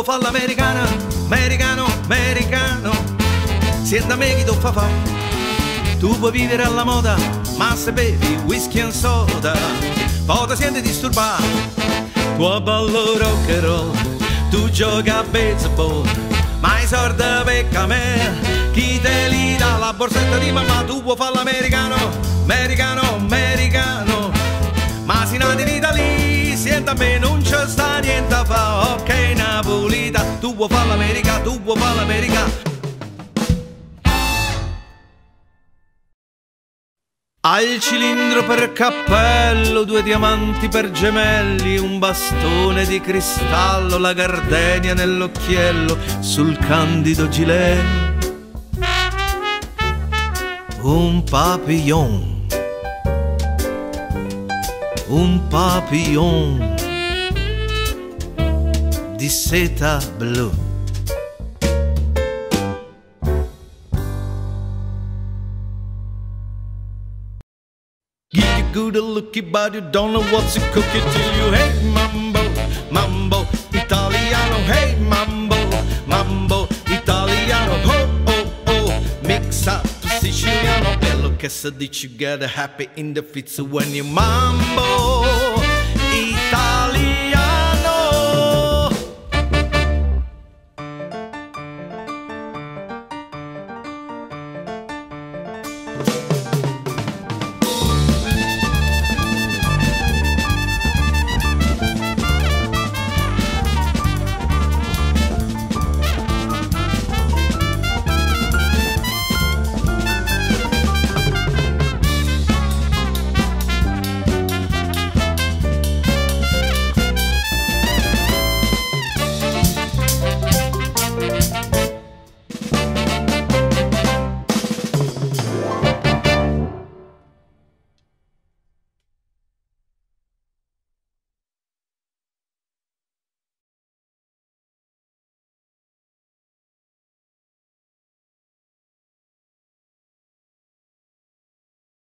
vuoi fare l'americana, americano, americano, sienta me chi tu fa fa. Tu puoi vivere alla moda, ma se bevi whisky and soda, poi ti senti disturbato. Tu ballo rock and roll, tu gioca a baseball, ma i soldi pecca me, chi te li dà la borsetta di mamma, tu vuoi fare l'americano, americano, americano, ma si nati in Italia, senta a me non c'è sta niente a fa, ok Napolita, tu vuoi fare l'America, tu vuoi fare l'America. Al cilindro per cappello, due diamanti per gemelli, un bastone di cristallo, la gardenia nell'occhiello, sul candido gilet. Un papillon, un papillon di seta blu. Give you good a looky but you don't know what's a cookie till you hate mambo, mambo italiano, hey mambo, mambo italiano, oh oh oh, mix up Siciliano, bello che se dici get happy in the fits when you mambo.